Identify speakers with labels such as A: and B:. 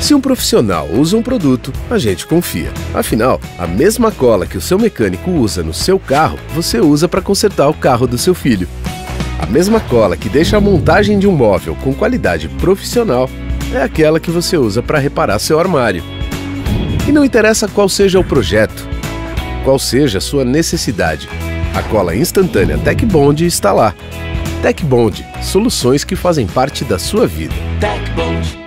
A: Se um profissional usa um produto, a gente confia. Afinal, a mesma cola que o seu mecânico usa no seu carro, você usa para consertar o carro do seu filho. A mesma cola que deixa a montagem de um móvel com qualidade profissional é aquela que você usa para reparar seu armário. E não interessa qual seja o projeto, qual seja a sua necessidade, a cola instantânea Tech Bond está lá. Tech Bond, soluções que fazem parte da sua vida. Tech Bond.